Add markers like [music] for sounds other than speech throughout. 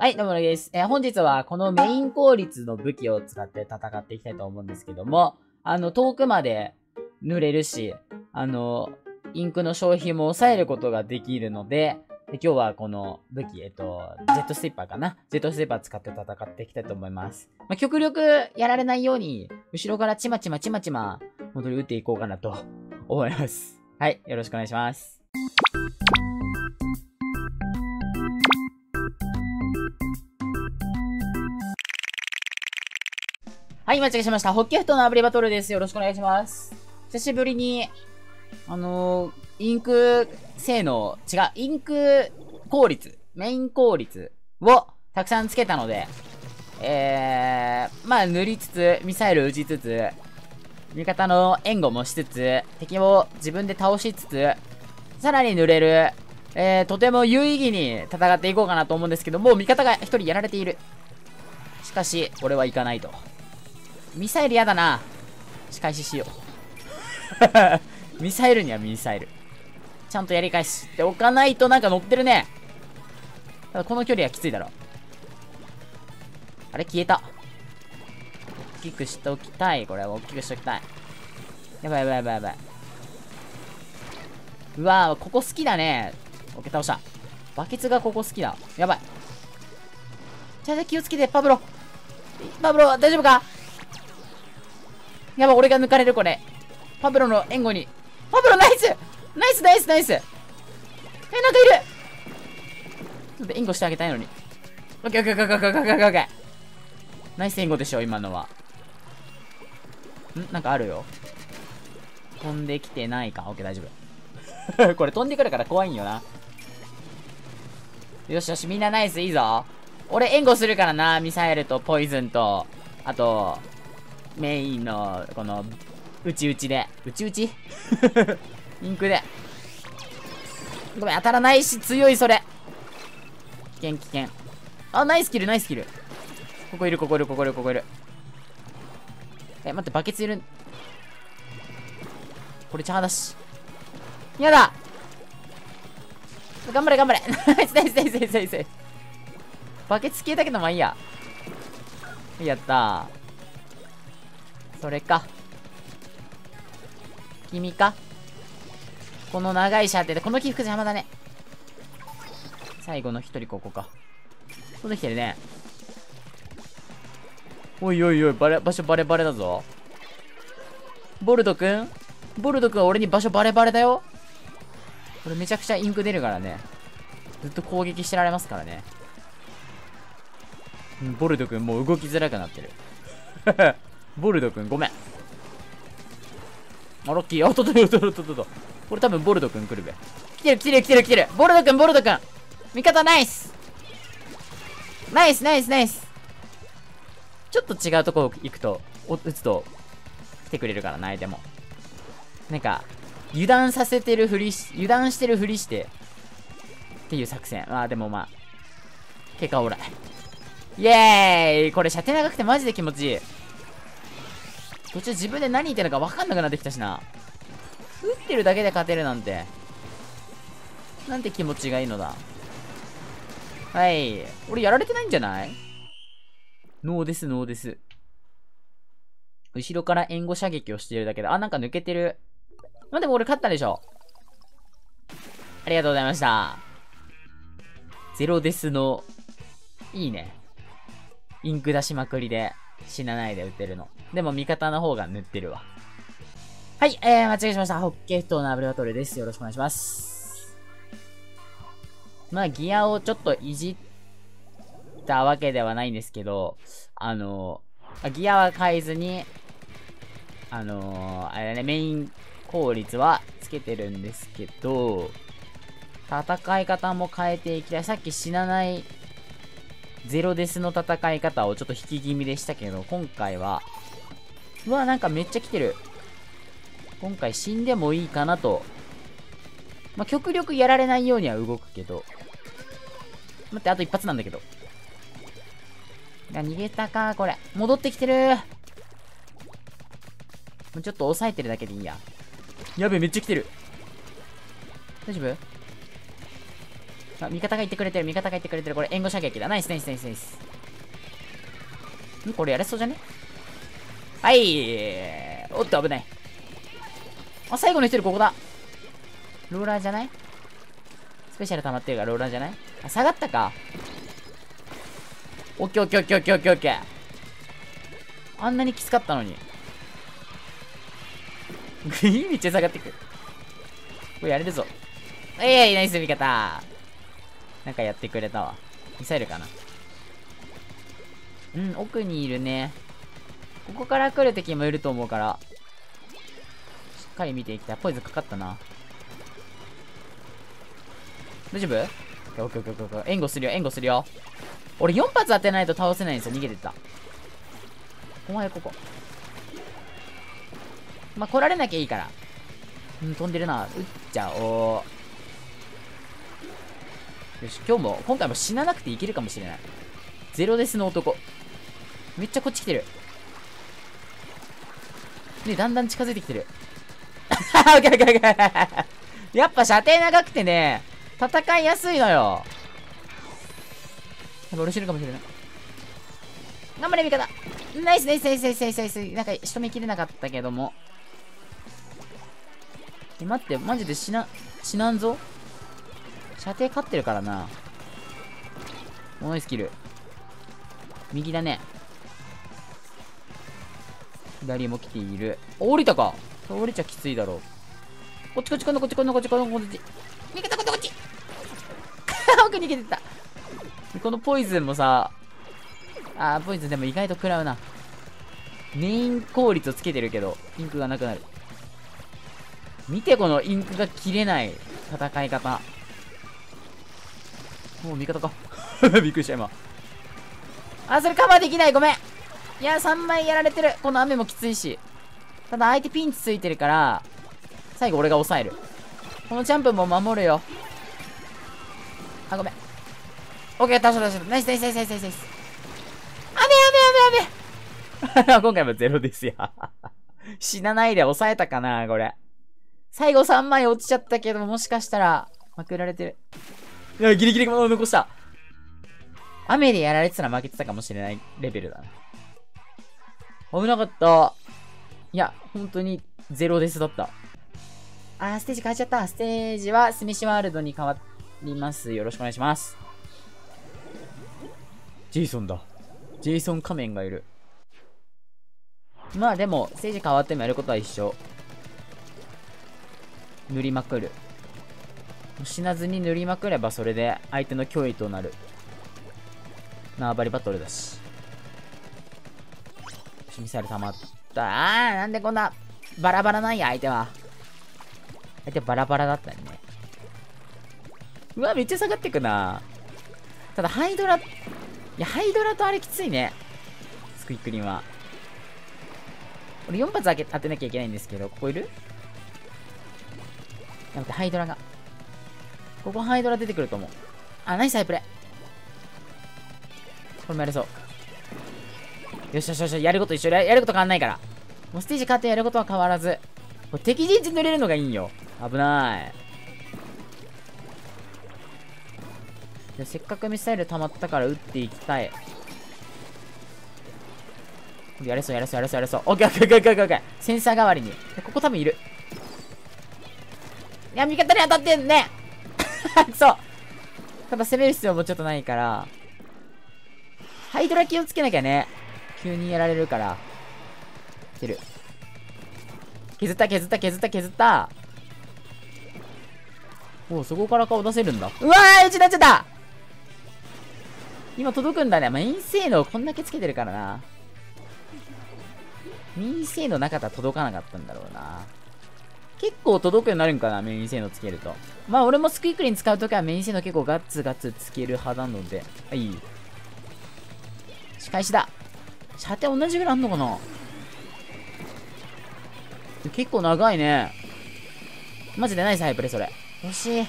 はい、どうもです。えー、本日はこのメイン効率の武器を使って戦っていきたいと思うんですけども、あの、遠くまで塗れるし、あの、インクの消費も抑えることができるので、で今日はこの武器、えっと、ジェットスイッパーかな？ジェットスイッパー使って戦っていきたいと思います。まあ、極力やられないように、後ろからちまちまちまちま、本当に撃っていこうかなと思います。はい、よろしくお願いします。はい、間違えしました。ホッケフトのアブリバトルです。よろしくお願いします。久しぶりに、あのー、インク性能、違う、インク効率、メイン効率をたくさんつけたので、えー、まあ塗りつつ、ミサイル撃ちつつ、味方の援護もしつつ、敵を自分で倒しつつ、さらに塗れる、えー、とても有意義に戦っていこうかなと思うんですけどもう、味方が一人やられている。しかし、俺は行かないと。ミサイルやだな。仕返ししよう。ミサイルにはミサイル。ちゃんとやり返しておかないとなんか乗ってるね。ただこの距離はきついだろ。あれ消えた。大きくしておきたい。これは大きくしておきたい。やばいやばいやばいやばい。うわここ好きだね。オッケー倒した。バケツがここ好きだ。やばい。ちゃちゃ気をつけて、パブロ。パブロ、大丈夫か？やば、俺が抜かれる、これ。パブロの援護に。パブロナイスナイスナイスナイスえ、なんかいるちょっと援護してあげたいのに。オッケーオッケーオッケーオッケーオッケーオッケー。ナイス援護でしょ、今のは。ん？なんかあるよ。飛んできてないか？オッケー、大丈夫。[laughs] これ飛んでくるから怖いんよな。よしよし、みんなナイス、いいぞ。俺援護するからな、ミサイルとポイズンと、あと、メインの、この、うちうちで。うちうち？[laughs] インクで。ごめん、当たらないし、強い、それ。危険、危険。あ、ナイスキル、ナイスキル。ここいる、ここいる、ここいる、ここいる。え、待って、バケツいる。これ、チャーだし。やだ頑張れ、頑張れ。ナイス、ナイス、ナイス、ナイス、ナイス。バケツ消えたけど、まあいいや。やったー。それか。君かこの長い射程で、この起伏邪魔だね。最後の一人ここか。飛んできてるね。おいおいおい、バレ、場所バレバレだぞ。ボルドくん？ボルドくんは俺に場所バレバレだよ。これめちゃくちゃインク出るからね。ずっと攻撃してられますからね。ボルドくんもう動きづらくなってる。ボルド君、ごめん。あ、ロッキー。あ、ととととととと。これ多分ボルド君来るべ。来てる来てる来てる来てる。ボルド君、ボルド君。味方ナイスナイスナイスナイスちょっと違うとこ行くと、お打つと、来てくれるからな、相手も。なんか、油断させてるふりし、油断してるふりして、っていう作戦。ああ、でもまあ、結果オーライ。イェーイこれ射程長くてマジで気持ちいい。途中自分で何言ってるのか分かんなくなってきたしな。打ってるだけで勝てるなんて。なんて気持ちがいいのだ。はい。俺やられてないんじゃない？ノーです、ノーです。後ろから援護射撃をしているだけで。あ、なんか抜けてる。まあ、でも俺勝ったでしょ。ありがとうございました。ゼロデスの、いいね。インク出しまくりで死なないで打てるの。でも味方の方が塗ってるわ。はい、えー、間違えしました。ホッケートのアブレバトルです。よろしくお願いします。まあ、ギアをちょっといじったわけではないんですけど、あのー、ギアは変えずに、あのー、あれね、メイン効率はつけてるんですけど、戦い方も変えていきたい。さっき死なないゼロデスの戦い方をちょっと引き気味でしたけど、今回は、うわ、なんかめっちゃ来てる。今回死んでもいいかなと。まあ、極力やられないようには動くけど。待って、あと一発なんだけど。が逃げたか、これ。戻ってきてるもうちょっと抑えてるだけでいいや。やべ、めっちゃ来てる。大丈夫？あ、味方が言ってくれてる、味方が言ってくれてる。これ、援護射撃だ。ナイス、ナイス、ナイス、ナイス。これやれそうじゃね？はいおっと、危ない。あ、最後の一人ここだ。ローラーじゃない？スペシャル溜まってるからローラーじゃない？あ、下がったか。オッケーオッケーオッケーオッケーオッケーオッケー。あんなにきつかったのに。グイーンめっちゃ下がってくる。これやれるぞ。えい、ナイス味方。なんかやってくれたわ。ミサイルかな。うん、奥にいるね。ここから来る敵もいると思うから。しっかり見ていきたい。ポイズかかったな。大丈夫？オッケーオッケーオッケーオッケー。援護するよ、援護するよ。俺4発当てないと倒せないんですよ。逃げてった。お前ここ。まあ、来られなきゃいいから。うん、飛んでるな。撃っちゃおう。よし、今日も、今回も死ななくていけるかもしれない。ゼロデスの男。めっちゃこっち来てる。ね、だんだん近づいてきてる。[laughs] やっぱ射程長くてね、戦いやすいのよ。多分俺死ぬかもしれない。頑張れ、味方ナイスナイスナイスナイスナイスナイスなんか仕留めきれなかったけども。え、待って、マジで死な、死なんぞ射程勝ってるからな。ノイスキル。右だね。左も来ている。降りたか降りちゃきついだろう。こっちこっちこっちこっちこっちこっちこっち。逃げたこっちこっち [laughs] 奥逃げてた。このポイズンもさ、あー、ポイズンでも意外と食らうな。メイン効率をつけてるけど、インクがなくなる。見てこのインクが切れない戦い方。もう味方か。[laughs] びっくりした今。あ、それカバーできないごめんいや、3枚やられてる。この雨もきついし。ただ相手ピンチついてるから、最後俺が抑える。このジャンプも守るよ。あ、ごめん。オッケー、倒した倒した。ナイスナイスナイスナイスナイス。雨雨雨雨 [laughs] 今回もゼロですよ。[laughs] 死なないで抑えたかな、これ。最後3枚落ちちゃったけど、もしかしたら、まくられてる。いや、ギリギリ残した。雨でやられてたら負けてたかもしれないレベルだな。危なかった。いや、本当にゼロデスだった。あー、ステージ変えちゃった。ステージはスミシワールドに変わります。よろしくお願いします。ジェイソンだ。ジェイソン仮面がいる。まあでも、ステージ変わってもやることは一緒。塗りまくる。死なずに塗りまくればそれで相手の脅威となる。縄張りバトルだし。ミサイル溜まった。あー、なんでこんなバラバラなんや、相手は。相手バラバラだったね。うわ、めっちゃ下がってくな。ただ、ハイドラ、いや、ハイドラとあれきついね。スクイックリンは。俺4発当て当てなきゃいけないんですけど、ここいる？やめて、ハイドラが。ここハイドラ出てくると思う。あ、ナイスハイプレイ。これもやれそう。よしよしよし、やること一緒やること変わんないから。もうステージ勝ってやることは変わらず。これ敵陣地塗れるのがいいんよ。危ない。じゃせっかくミサイル溜まったから撃っていきたい。やれそうやれそうやれそうやれそう。オッケーオッケーオッケーオッケー。センサー代わりに。ここ多分いる。いや、味方に当たってんね [laughs] そ。ただ攻める必要もちょっとないから。ハイドラ気をつけなきゃね。急にやられるから。いける。削った削った削った削ったおそこから顔出せるんだ。うわー打ちなっちゃった今届くんだね。まあ、陰性能こんだけつけてるからな。陰性能なかったら届かなかったんだろうな。結構届くようになるんかな、メイン性能つけると。まあ、俺もスクイックリン使うときはメイン性能結構ガッツガツつける派なので。はい。仕返しだ。射程同じぐらいあんのかな結構長いね。マジでナイスハイプレそれ。惜しい。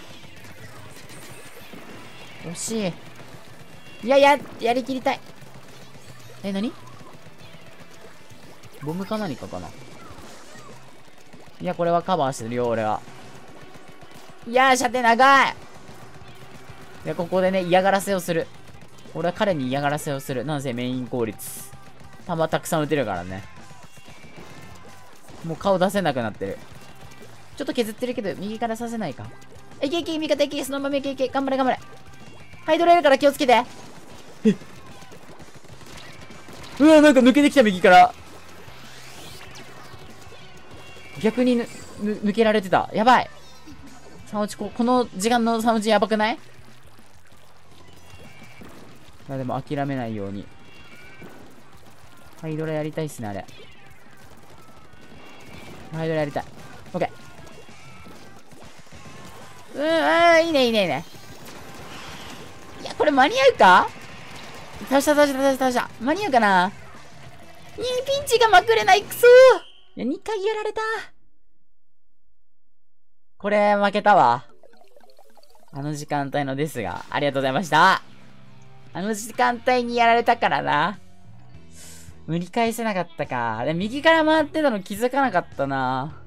惜しい。いやい、や、やりきりたい。え、なにボムか何かかな？いや、これはカバーしてるよ、俺は。いやー、射程長いで、ここでね、嫌がらせをする。俺は彼に嫌がらせをする。なんせメイン効率。弾たくさん撃てるからね。もう顔出せなくなってる。ちょっと削ってるけど、右からさせないか。いけいけ、味方いけ、そのままいけいけ、頑張れ頑張れ。ハイドレールから気をつけて。え [laughs] うわ、なんか抜けてきた、右から。逆にぬ、抜けられてた。やばい。サウチこ、この時間のサウチやばくない？まあでも諦めないように。ハイドラやりたいっすね、あれ。ハイドラやりたい。オッケー。うん、あーいいね、いいね、いいね。いや、これ間に合うか？倒した、倒した、倒した、倒した。間に合うかな？いいピンチがまくれない、くそーいや、2回やられた。これ、負けたわ。あの時間帯のですが、ありがとうございました。あの時間帯にやられたからな。無理返せなかったか。で、右から回ってたの気づかなかったな。